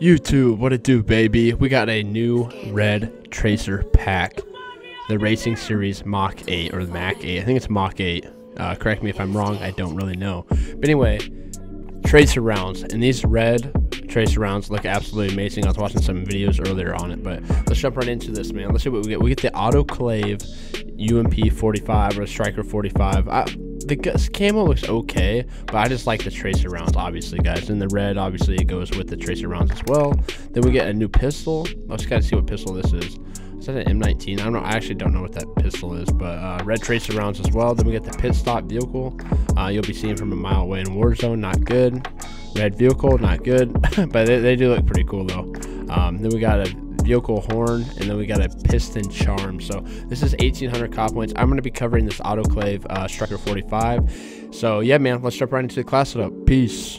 YouTube, what it do, baby? We got a new red tracer pack, the Racing Series Mach 8 or the Mac 8. I think it's Mach 8. Uh, correct me if I'm wrong. I don't really know. But anyway, tracer rounds, and these red tracer rounds look absolutely amazing. I was watching some videos earlier on it, but let's jump right into this, man. Let's see what we get. We get the Autoclave UMP 45 or Striker 45. I, the camo looks okay, but I just like the tracer rounds, obviously, guys. And the red, obviously, it goes with the tracer rounds as well. Then we get a new pistol. Let's gotta see what pistol this is. Is that an M19? I don't know. I actually don't know what that pistol is, but uh, red tracer rounds as well. Then we get the pit stop vehicle. Uh, you'll be seeing from a mile away in Warzone. Not good. Red vehicle, not good, but they, they, do look pretty cool though. Um, then we got a vehicle horn, and then we got a piston charm. So this is 1800 COD points. I'm going to be covering this autoclave uh, Striker 45. So yeah, man, let's jump right into the class setup. Peace.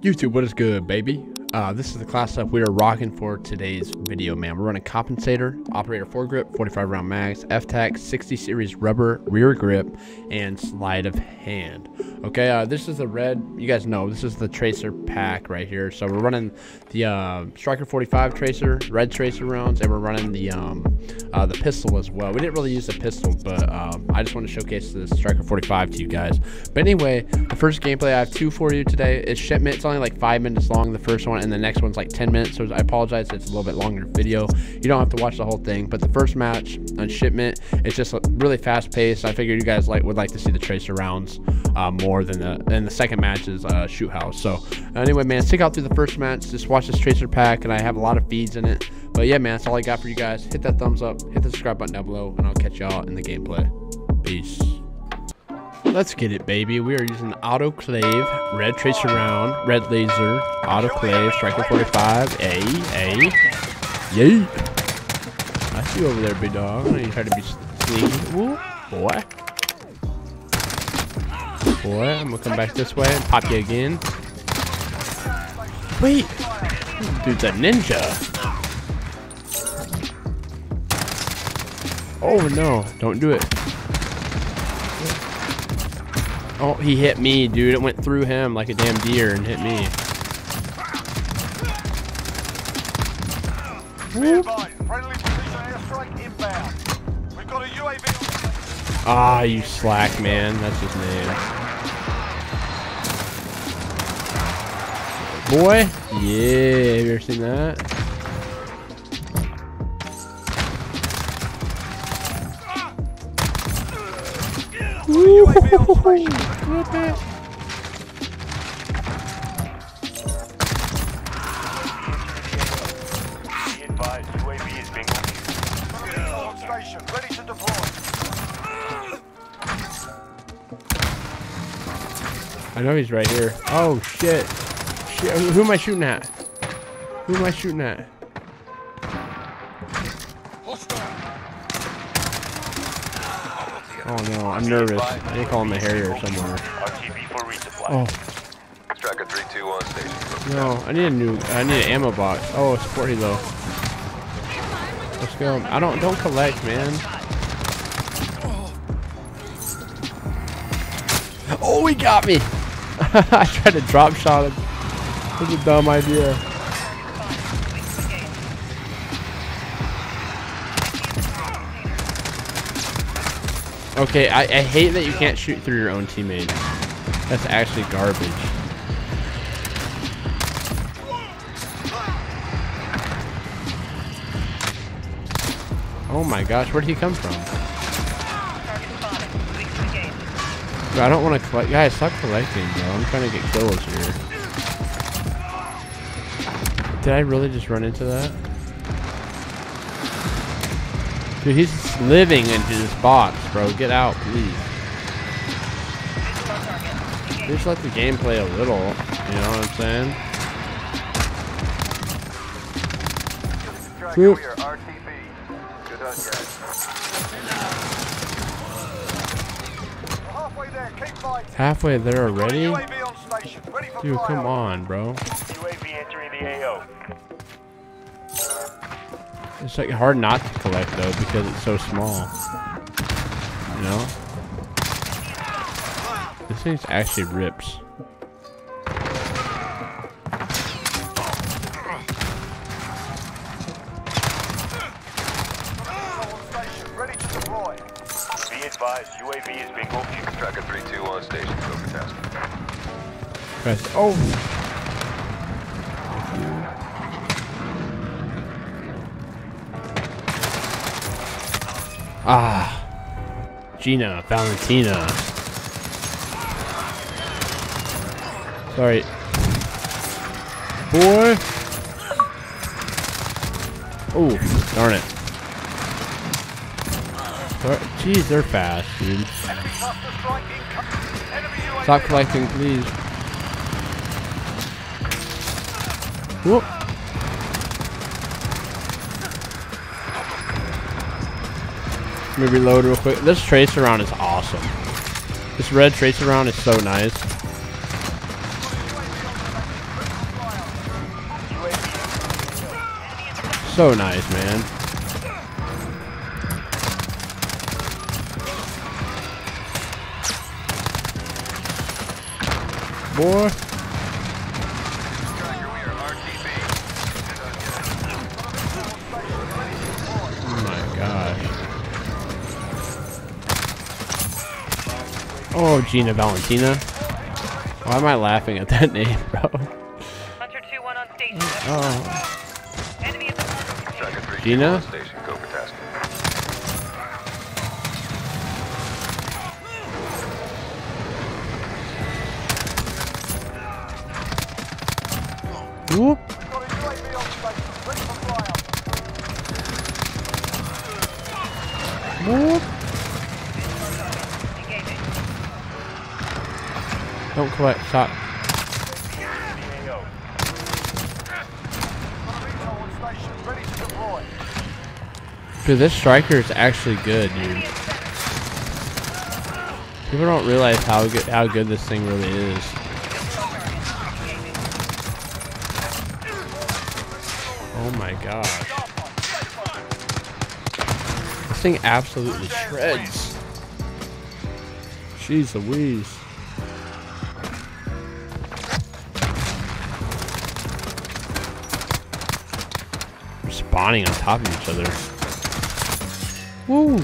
YouTube, what is good, baby? Uh, this is the class stuff we are rocking for today's video, man. We're running compensator, operator foregrip, 45 round mags, F-Tac, 60 series rubber rear grip, and sleight of hand. Okay, uh, this is the red, you guys know, this is the tracer pack right here. So we're running the uh, Striker 45 tracer, red tracer rounds, and we're running the um, uh, the pistol as well. We didn't really use the pistol, but um, I just want to showcase the Striker 45 to you guys. But anyway, the first gameplay I have two for you today. It's shipment. It's only like five minutes long, the first one and the next one's like 10 minutes. So I apologize, it's a little bit longer video. You don't have to watch the whole thing, but the first match on shipment, it's just really fast paced. I figured you guys like would like to see the tracer rounds uh, more than the and the second match is uh, shoot house. So anyway, man, stick out through the first match. Just watch this tracer pack, and I have a lot of feeds in it. But yeah, man, that's all I got for you guys. Hit that thumbs up, hit the subscribe button down below, and I'll catch y'all in the gameplay. Peace. Let's get it, baby. We are using autoclave, red tracer round, red laser, autoclave, striker 45, A, A, yay. I see you over there, big dog. You try to be sneaky. Ooh, boy. Boy, I'm gonna come back this way and pop you again. Wait! Dude's a ninja. Oh no, don't do it. Oh, he hit me, dude. It went through him like a damn deer and hit me. Ah, you slack, man. That's his name. Boy? Yeah, have you ever seen that? I know he's right here. Oh shit. shit. Who am I shooting at? Who am I shooting at? Oh no, I'm nervous. I need to call him a Harrier somewhere. Oh. Striker 321 station. No, I need a new I need an ammo box. Oh, it's 40 though. Let's go. I don't don't collect, man. Oh, he got me. I tried to drop shot him. That's a dumb idea. Okay, I, I hate that you can't shoot through your own teammate. That's actually garbage. Oh my gosh, where did he come from? Bro, I don't want to collect. Guys, stop collecting, bro. I'm trying to get kills here. Did I really just run into that? Dude, he's living into this box, bro. Get out, please. Just let the game play a little. You know what I'm saying? Whoop. Halfway there already? Dude, come on, bro. It's like hard not to collect though because it's so small. You know? This thing actually rips. UAV is being. Tracker Press. Oh! Ah. Gina, Valentina. Sorry. Boy. Oh, darn it. Jeez, they're fast, dude. Stop collecting, please. Whoop. Let me reload real quick. This tracer round is awesome. This red tracer round is so nice. So nice, man. Boy. Oh, Gina Valentina. Why am I laughing at that name, bro? Hunter 2-1 on station. Oh. Enemy at the 3-2 Gina? on station. Go for task. Whoop. Whoop. Don't collect. Stop. Dude, this striker is actually good, dude. People don't realize how good how good this thing really is. Oh my gosh. This thing absolutely shreds. Jeez Louise. Spawning on top of each other. Woo!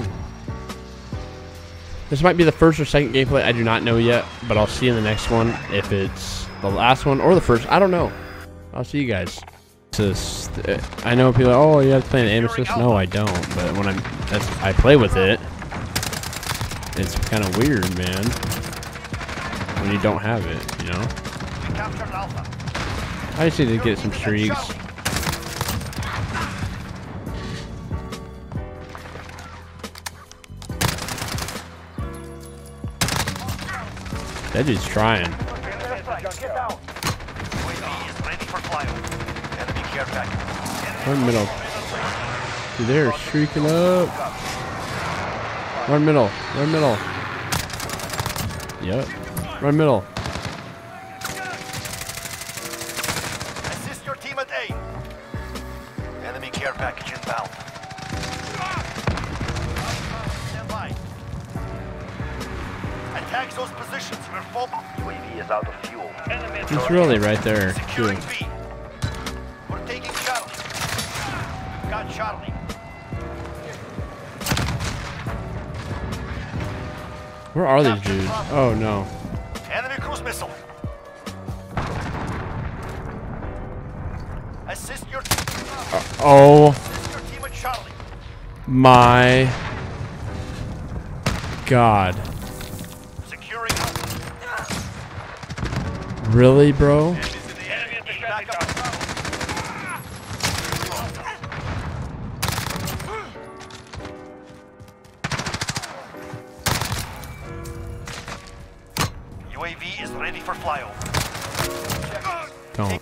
This might be the first or second gameplay. I do not know yet, but I'll see in the next one if it's the last one or the first. I don't know. I'll see you guys. I know people. Are, oh, you have to play an aim assist. No, I don't. But when I'm, that's I play with it. It's kind of weird, man. When you don't have it, you know. I just need to get some streaks. That dude's trying. Get down. UAV is ready for flyover. Enemy care package. Run middle. Dude, they're streaking up. Run middle. Run middle. Yep. Run middle. Assist your team at A. Enemy care package positions. We're full. UAV is out of fuel. Enemy He's really right there. Securing B. We're taking Charlie. We've got Charlie. Where are these dudes? Oh no. Enemy cruise missile. Assist your, uh, Oh assist your team at Charlie. my god. Really, bro? Enemy at the back up. UAV is ready for flyover. Don't,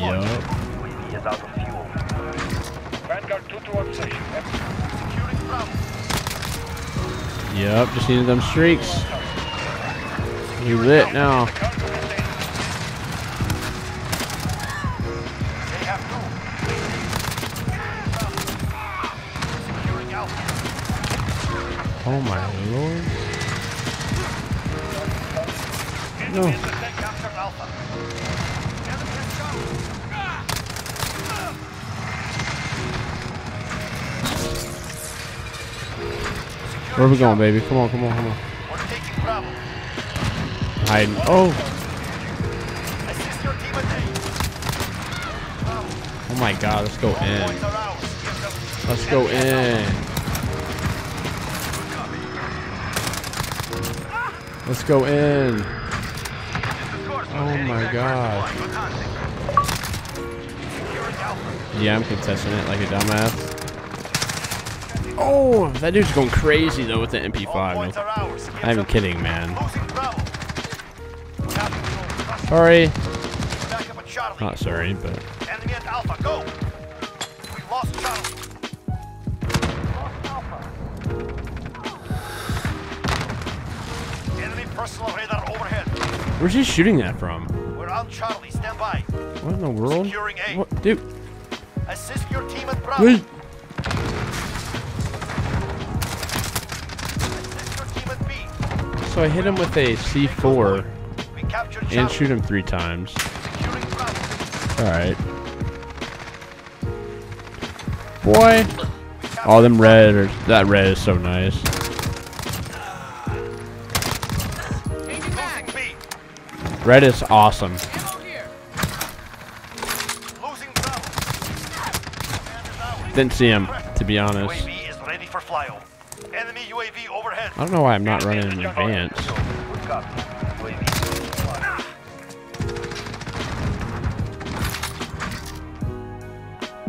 One kilo ready to launch. Yup. UAV is out of fuel. Vanguard 2 to 1 station. Securing. Yup, just needed them streaks. We lit now. Cargo container. They have two. Securing Alpha. Oh my lord. No. Captured Alpha. Enemy has Where are we going, baby? Come on, come on, come on. Hiding. Oh, oh my god, let's go in. Let's go in. Let's go in. Oh my god. Yeah, I'm contesting it like a dumbass. Oh, that dude's going crazy though with the MP5. points No, are ours. Give I'm kidding, man. Losing Bravo. Captain, Sorry. back up Charlie. Not sorry, but Enemy at Alpha, go! We lost Alpha. Enemy personal radar overhead. where's he shooting that from? We're on Charlie, stand by. What in the world? What, dude? Assist your team at Bravo. Wait. So I hit him with a C4 We captured Charlie. and shoot him three times. All right. Boy. Oh, them red are that red is so nice. Red is awesome. Losing Bravo. Command is ours. Didn't see him, to be honest. I don't know why I'm not running in advance. Good copy. UAV is flying.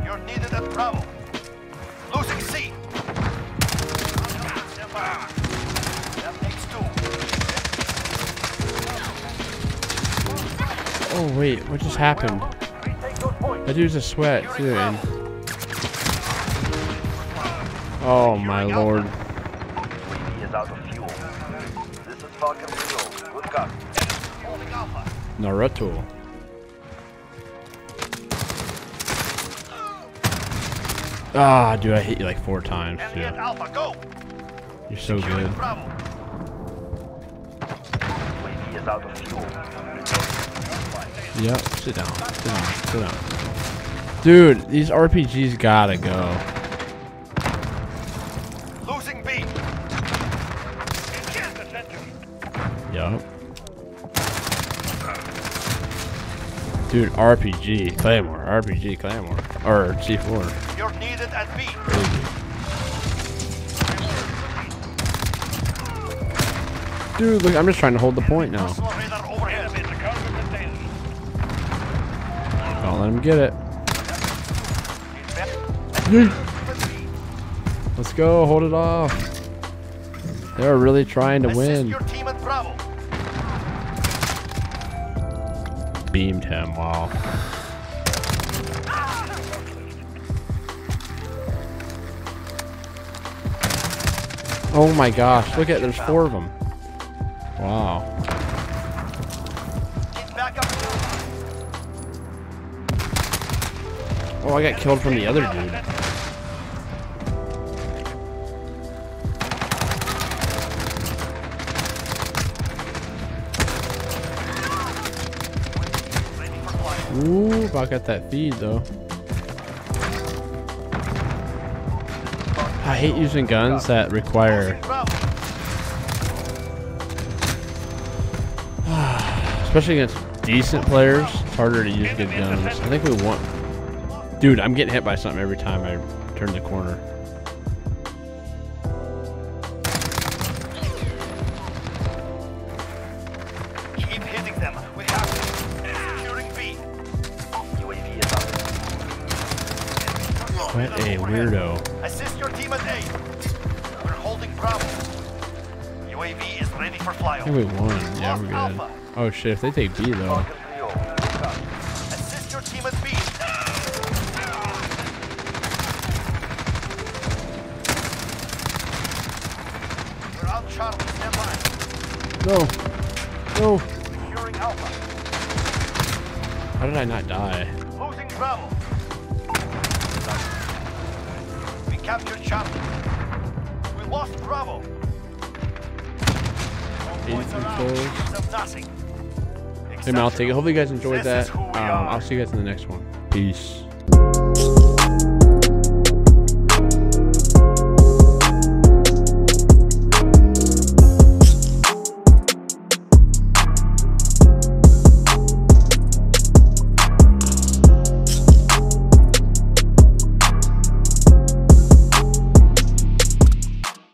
You're needed at Bravo. Losing C. Stand by. That makes two. Oh wait, what just happened? Retake those points. That dude's a sweat too. Oh my lord. Naruto. Ah, dude, I hit you like four times, dude. Alpha. Go. You're so Securing good. Bravo. Is out of fuel. Yep, sit down, sit down, sit down. Dude, these RPGs gotta go. Dude, RPG, Claymore, RPG, Claymore. Or C4. You're needed at B. Dude, look, I'm just trying to hold the point now. Personal radar overhead. Enemy in the cargo container. Don't let him get it. Let's go, hold it off. They're really trying to win. Beamed him, wow. Oh my gosh, look at there's four of them. Wow. Oh, I got killed from the other dude. Ooh, about got that feed though. I hate using guns that require, especially against decent players, it's harder to use good guns. I think we want. Dude, I'm getting hit by something every time I turn the corner. UAV is ready I think we won. Yeah, we're good. Oh shit, if they take B though. Falcon 3-0. Good copy. Assist your team at B. We're out Charlie. Stand by. No. No. Securing Alpha. How did I not die? Losing Bravo. We captured Charlie. We lost Bravo. Hey, man, I'll take it. Hopefully you guys enjoyed that. Um. I'll see you guys in the next one. Peace.